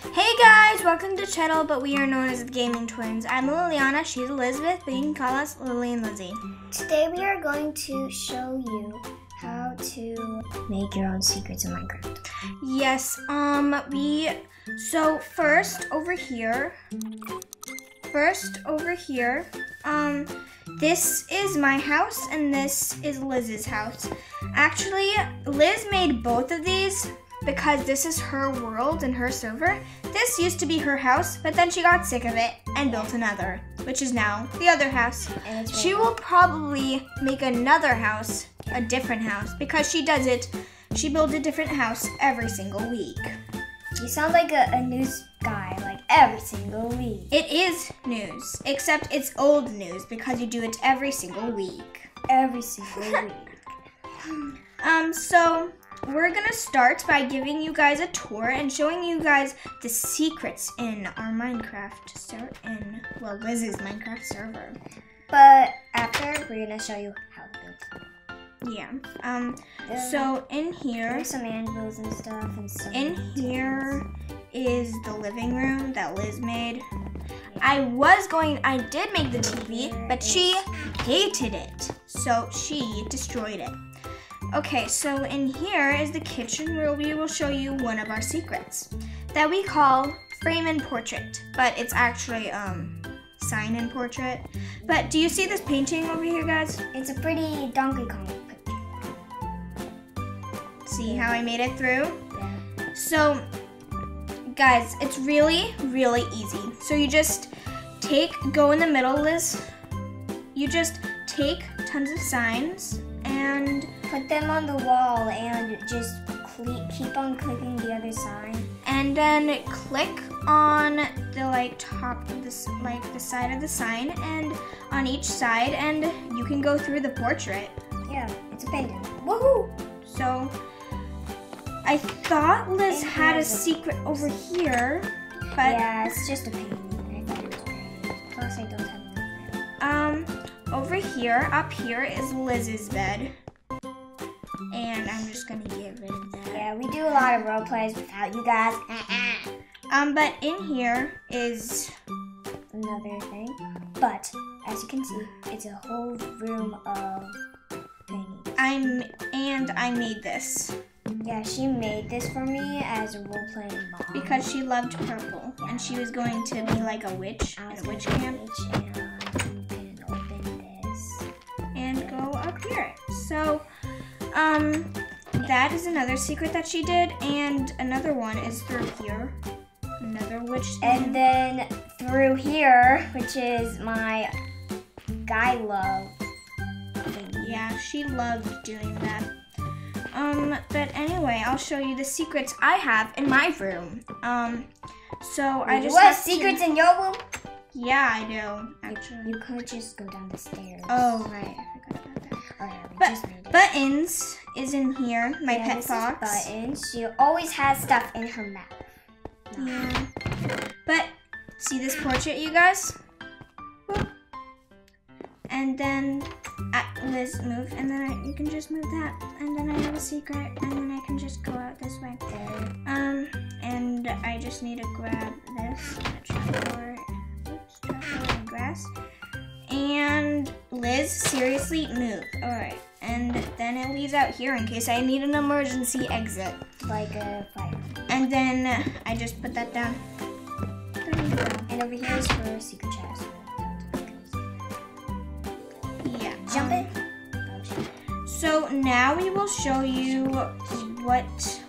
Hey guys, welcome to Cheddle, but we are known as the Gaming Twins. I'm Liliana, she's Elizabeth, but you can call us Lilly and Lizzy. Today we are going to show you how to make your own secrets in Minecraft. Yes, um, we, so first over here, first over here, um, this is my house and this is Liz's house. Actually, Liz made both of these because this is her world and her server. This used to be her house, but then she got sick of it and built another, which is now the other house. She will probably make another house, a different house, because she does it. She builds a different house every single week. You sound like a, a news guy, like every single week. It is news, except it's old news because you do it every single week. Every single week. Um, so we're gonna start by giving you guys a tour and showing you guys the secrets in our Minecraft ser- in well Liz's Minecraft server. But after, we're gonna show you how to build. Yeah. Um. Yeah. So in here, There's some anvils and stuff and some. in here is the living room that Liz made. I was going. I did make the TV, but she hated it, so she destroyed it. Okay, so in here is the kitchen where we will show you one of our secrets that we call frame and portrait, but it's actually um sign and portrait. But do you see this painting over here, guys? It's a pretty Donkey Kong picture. See how I made it through? Yeah. So, guys, it's really, really easy. So you just take, go in the middle, Liz. You just take tons of signs and Put them on the wall and just keep on clicking the other sign. and then click on the like top of this like the side of the sign and on each side and you can go through the portrait. Yeah, it's a penguin. Woohoo! So I thought Liz had a a- secret over here, but yeah, it's just a painting. Over here, up here is Liz's bed. And I'm just gonna get rid of that. Yeah, we do a lot of role plays without you guys. Um, but in here is Another thing. But, as you can see, it's a whole room of things. I'm and I made this Yeah, she made this for me as a role playing mom. because she loved purple and she was going to be like a witch at a witch camp that is another secret that she did, and another one is through here. Another witch. And then through here, which is my guy love. Yeah, she loved doing that. Um, but anyway, I'll show you the secrets I have in my room. Um, so I just have have to- secrets in your room? Yeah, I do actually. You could just go down the stairs. Oh right, I forgot about that. Yeah, we But just. Buttons is in here. My Yeah, pet fox. buttons. She always has stuff in her mouth. Yeah. But see this portrait, you guys? Whoop. And then uh, Liz move, and then I, you can just move that, and then I have a secret, and then I can just go out this way. Um, and I just need to grab this trapdoor, oops, trapdoor and grass. And Liz, seriously, move. All right. And then it leaves out here in case I need an emergency exit. Like a fire. And then I just put that down. There you go. And over here is her secret chest. Yeah. Jump um, it. So now we will show you what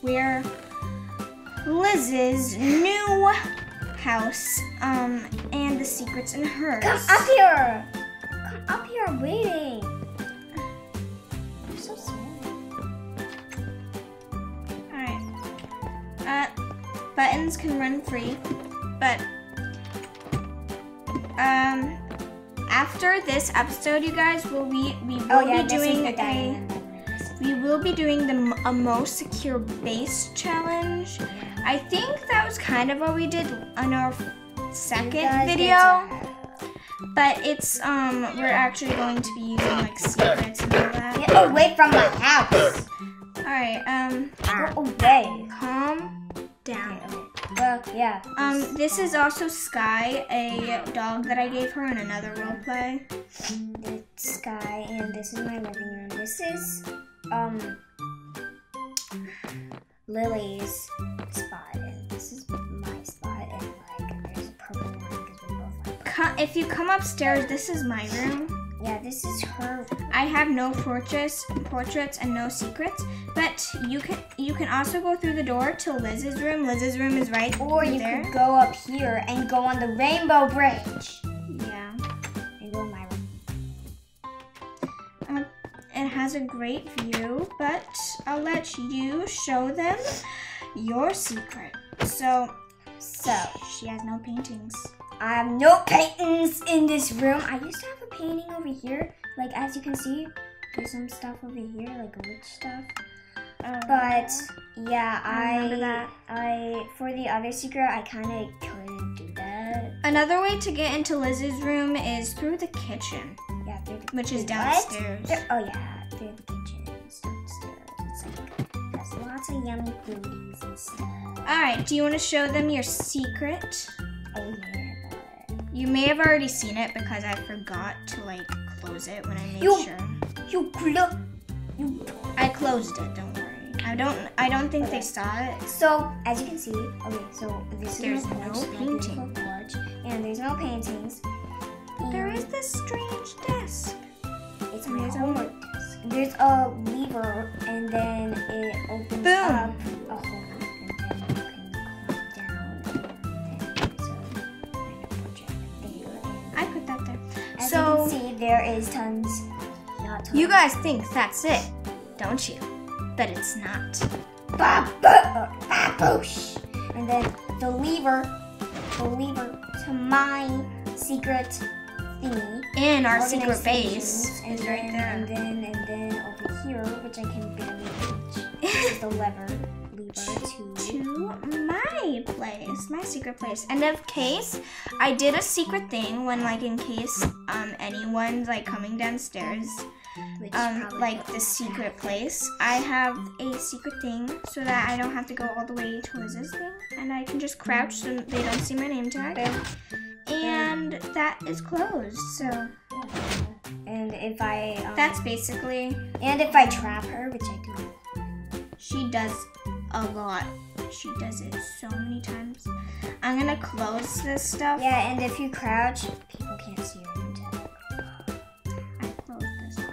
where Liz's new house um and the secrets in hers. Come up here. Come up here. Waiting. Buttons can run free, but um after this episode, you guys will we we will Oh yeah, be doing a diamond. by the way. This is- we will be doing the a most secure base challenge. I think that was kind of what we did on our second video, but it's um we're actually going to be using like secrets and all that. Get away from my house. All right, um, Go away. calm down. Okay, okay. Well, yeah. Um, this is also Sky, a dog that I gave her in another role play. the sky, and this is my living room. This is um Lilly's spot, and this is my spot, and like there's a purple one because we both like. Co- if you come upstairs, this is my room. Yeah, this is her. I have no portraits, portraits, and no secrets. But you can you can also go through the door to Liz's room. Liz's room is right Or you there. could go up here and go on the Rainbow Bridge Yeah. and go in my room. Um, it has a great view, but I'll let you show them your secret. So, So she has no paintings. I have no paintings in this room. I used to have painting over here. Like as you can see, there's some stuff over here, like witch stuff. Um, but yeah, I I. I for the other secret, I kind of couldn't do that. Another way to get into Liz's room is through the kitchen, Yeah, through the which is downstairs. There- oh yeah, through the kitchen, it's downstairs. It's like has lots of yummy foodies and stuff. All right, do you want to show them your secret? Oh yeah, You may have already seen it because I forgot to like close it when I made You- sure. you look, you. I closed it. Don't worry. I don't. I don't think they saw it. So as you can see, okay, so this is There's my no porch, painting. porch, and there's no paintings. There is this strange desk. It's my There's a- homework desk. There's a lever, and then it opens Boom. up there is tons. Not tons. You guys think that's it, don't you? But it's not. Baboosh! And then the lever, the lever to my secret thingy. In our secret base and is right there. And then, and then over here, which I can barely reach, is the lever, lever to. to mm. My place, my secret place. And in case I did a secret thing when like in case um anyone's like coming downstairs, Which um like the secret place, I have a secret thing so that I don't have to go all the way to this thing and I can just crouch so they don't see my name tag. And that is closed. So And if I um, that's basically and if I trap her, which I do. She does a lot. She does it so many times. I'm gonna close this stuff. Yeah, and if you crouch, people can't see name. I closed this off.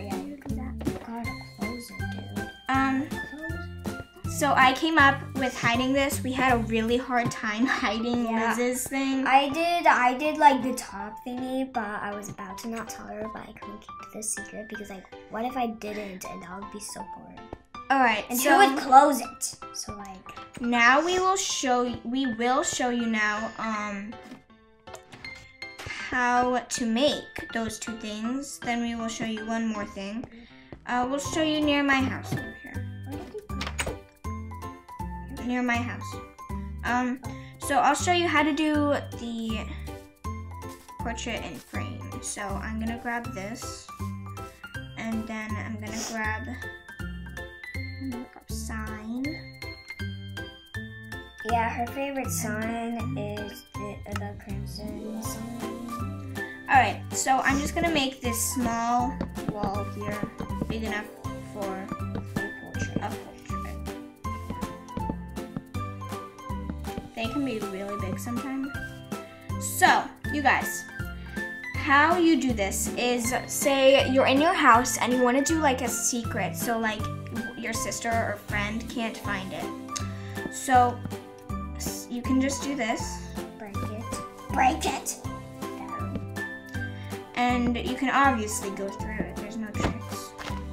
Yeah, you gotta close it, dude. Um, so I came up with hiding this. We had a really hard time hiding Yeah. Liz's thing. I did, I did like the top thingy, but I was about to not tell her, but I couldn't keep the secret because like, what if I didn't, and that would be so boring. All right, And so who would close it? So like, now we will show we will show you now um how to make those two things. Then we will show you one more thing. Uh, we'll show you near my house over here. where did you go? near my house. Um, so I'll show you how to do the portrait in frame. So I'm gonna grab this, and then I'm gonna grab, Grab sign. Yeah, her favorite sign is the, the crimson sign. All right, so I'm just gonna make this small wall here big enough for A portrait. a portrait. They can be really big sometimes. So, you guys, how you do this is say you're in your house and you want to do like a secret, so like your sister or friend can't find it. So, you can just do this, Break it. Break it. And you can obviously go through it. There's no tricks.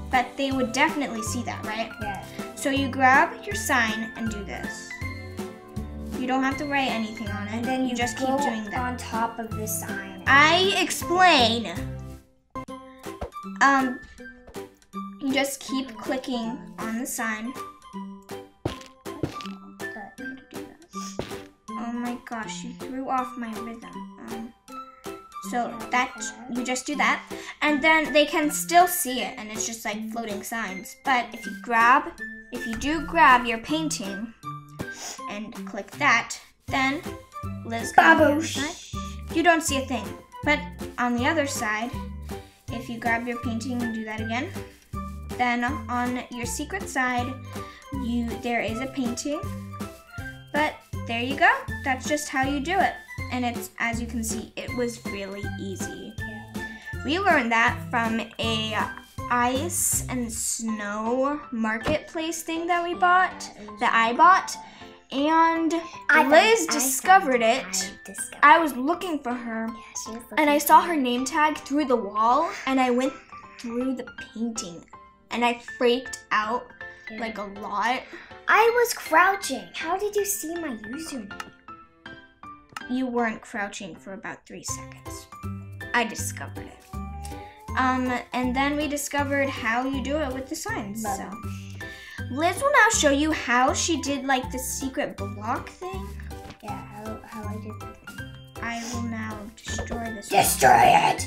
But they would definitely see that, right? Yeah. So you grab your sign and do this. You don't have to write anything on it. And then you, just keep doing that. on top of the sign. I explain. Um, you just keep clicking on the sign. Oh my gosh, you threw off my rhythm. Um, so that you just do that, and then they can still see it, and it's just like floating signs. But if you grab, if you do grab your painting, and click that, then Liz comes on the other side. Baboosh. You don't see a thing. But on the other side, if you grab your painting and do that again, then on your secret side, you there is a painting. But there you go. That's just how you do it. And it's as you can see, it was really easy. We learned that from a ice and snow marketplace thing that we bought, that I bought, and I Liz discovered it. I discovered. I was looking for her Yeah, was and I saw her name tag through the wall and I went through the painting and I freaked out Yeah. like a lot. I was crouching. How did you see my username? You weren't crouching for about three seconds. I discovered it. Um, and then we discovered how you do it with the signs. So Liz will now show you how she did like the secret block thing. Yeah, how, how I did thing. I will now destroy this. one. Destroy it!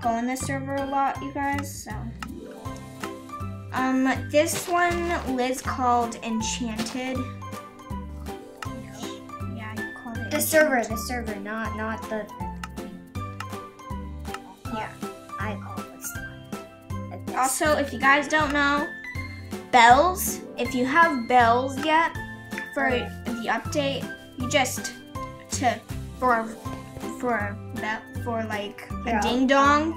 I don't go in this server a lot, you guys, so. Um, this one Liz called Enchanted. Yeah, you called it. The server, the server, not not the. Yeah. I call this one. Also, if you guys don't know, bells. If you have bells yet for the update, you just to for for a bell for like a Yeah. ding dong.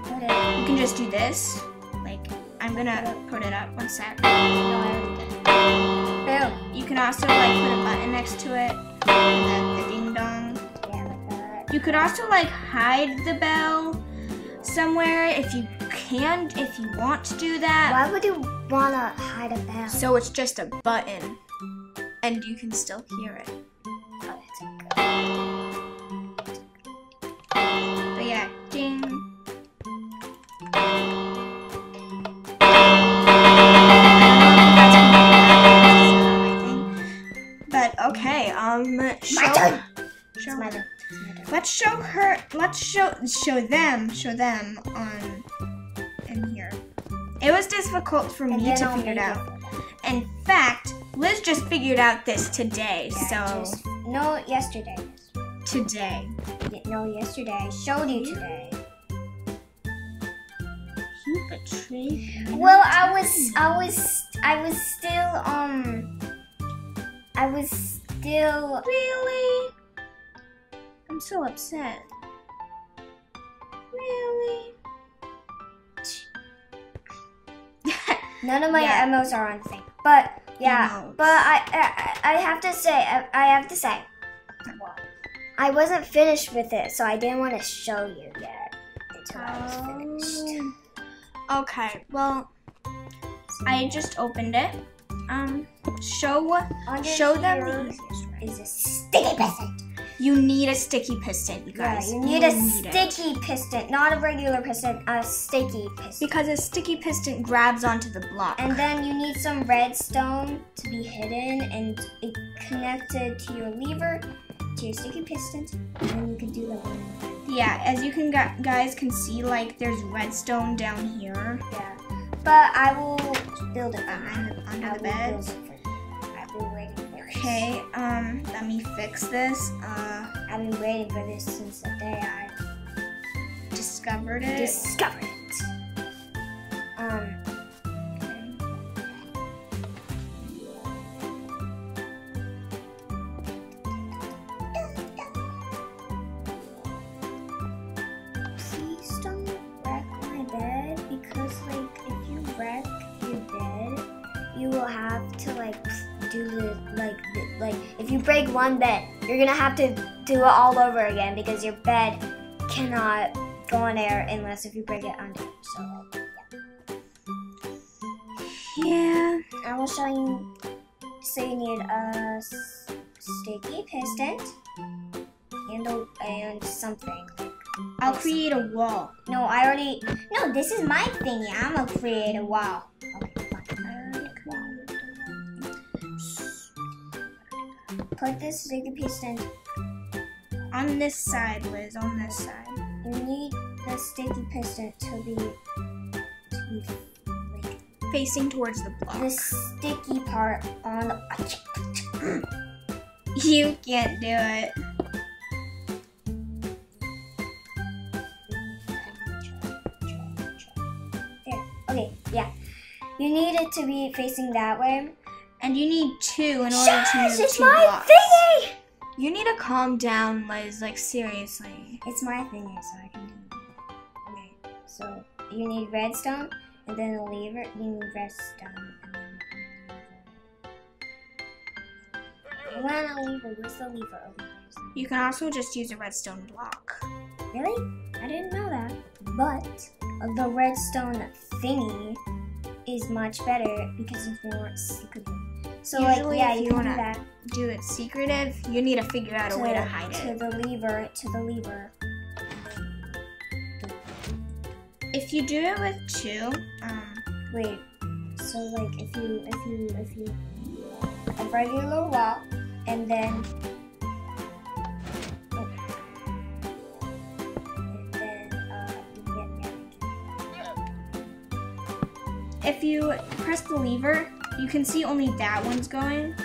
You can just do this. Like I'm gonna put it up one sec. No, I already did. Boom. You can also like put a button next to it, the, the ding dong. Yeah. You could also like hide the bell somewhere if you can, if you want to do that. Why would you wanna hide a bell? So it's just a button, and you can still hear it. Um, show, My turn. show my turn. My turn. Let's show her. Let's show show them. Show them on in here. It was difficult for And me to I'll figure it out. In fact, Liz just figured out this today. Yeah, so just- no, yesterday. today. Yeah, No, yesterday. I showed you today. You betrayed. me. Well, I was, I was, I was still, um, I was Really? I'm so upset. Really? None of my Yeah. emos are on thing, but yeah, but I, I, I have to say, I, I have to say, I wasn't finished with it, so I didn't want to show you yet until I was finished. Oh. Okay, well, I just opened it. Um, show Under show them the easiest way. is a sticky piston. You need a sticky piston, you Yeah, guys. you need a it. sticky piston, not a regular piston, a sticky piston. because a sticky piston grabs onto the block. And then you need some redstone to be hidden and it connected to your lever, to your sticky pistons, and then you can do one. yeah, as you can guys can see, like there's redstone down here Yeah. But I will build it. under, under I the bed. build it for you. I've been waiting for this. Okay, um, let me fix this. Uh, I've been waiting for this since the day I discovered it. discovered it. Um, break one bed, you're gonna have to do it all over again because your bed cannot go on air unless if you break it under. So yeah. yeah. I will show you. So you need a sticky piston and a, and something. I'll create a wall. No, I already. No, this is my thingy. I'm gonna create a wall. Put this sticky piston. On this side, Liz, on this side. You need the sticky piston to be to be like facing towards the block. the sticky part on the. You can't do it. There. Okay, yeah. You need it to be facing that way. And you need two in order to move it's two my blocks. thingy! You need to calm down, Liz. Like seriously. It's my thingy, so I can do it. Okay, so you need redstone, and then a lever. You need redstone, and then a lever. You want a lever? Where's the lever? Oh, there's You can also just use a redstone block. Really? I didn't know that. But the redstone thingy is much better because it's more secretive. So Usually like yeah, if you you can wanna do Do it secretive. You need to figure out a way to hide to it. To the lever to the lever. If you do it with two, um, Wait. So like if you if you if you a regular wall and then oh. and then uh you get if you press the lever, you can see only that one's going.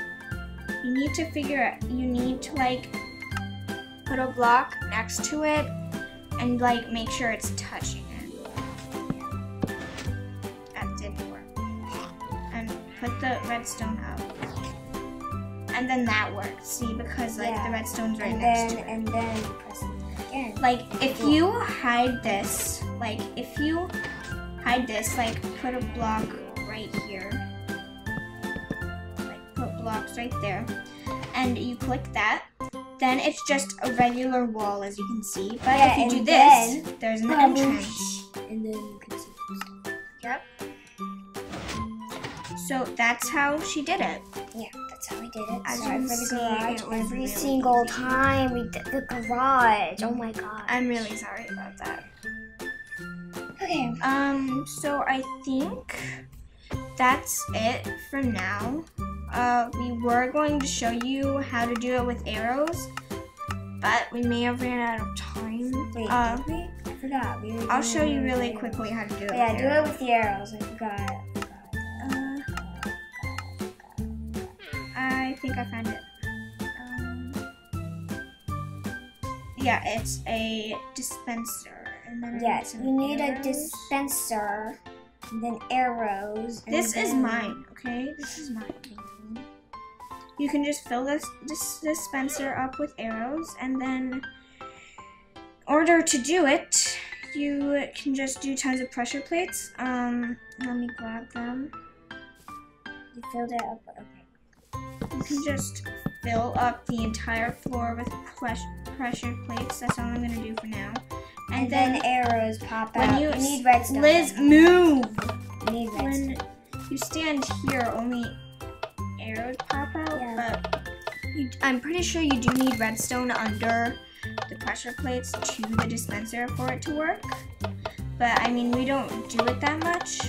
You need to figure out, you need to like put a block next to it and like make sure it's touching it. That didn't work. And put the redstone up. And then that worked, see, because like Yeah. the redstone's right and next then to it. and then press it again. Like if you hide this, like if you hide this, like put a block right here. Blocks right there. And you click that, then it's just a regular wall as you can see. But Yeah, if you do this, then- there's an entrance. and then you can see. Yep. So that's how she did it. Yeah, that's how we did it. As you Sorry for the garage. Every really single time we did the garage. Oh my god. I'm really sorry about that. Okay. Um, so I think that's it for now. Uh, we were going to show you how to do it with arrows, but we may have ran out of time. Wait, Uh, did we? I forgot. We I'll show you really quickly how to do it. Yeah, with do it with the arrows. I forgot. I. Uh, think I found it. Um, yeah, it's a dispenser, and then Yes, you need a dispenser, and then arrows. This is mine, okay? This is mine. You can just fill this, this dispenser up with arrows, and then, in order to do it, you can just do tons of pressure plates. Um, let me grab them. You filled it up. Okay. You can just fill up the entire floor with pres- pressure plates. That's all I'm gonna do for now. And, And, then, then, arrows pop when out. you, You, need redstone. Liz, move. You need redstone. when you stand here, only arrows pop out, Yeah. but you, I'm pretty sure you do need redstone under the pressure plates to the dispenser for it to work. But I mean, we don't do it that much.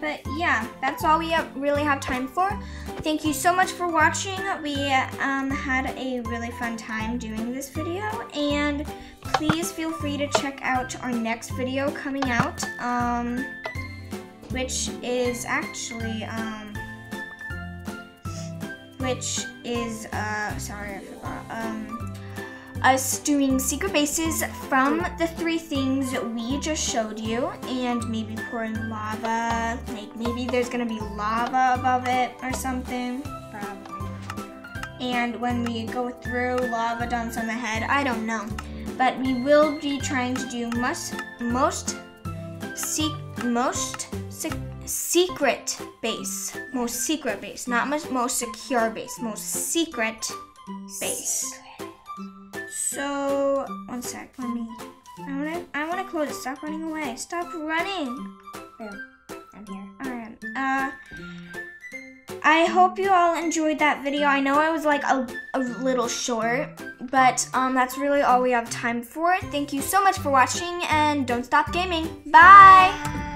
But yeah, that's all we have, really have time for. Thank you so much for watching. We um, had a really fun time doing this video, and please feel free to check out our next video coming out. Um, which is actually um which is uh sorry I forgot um us doing secret bases from the three things we just showed you and maybe pouring lava like maybe there's gonna be lava above it or something Probably. and when we go through lava dumps on the head i don't know but we will be trying to do most most se- most secret base most secret base not most, most secure base most secret base so one sec let me i want to i want to close it stop running away stop running I'm here. Alright. Uh I hope you all enjoyed that video. I know I was like a, a little short, but um that's really all we have time for. Thank you so much for watching and don't stop gaming. Bye.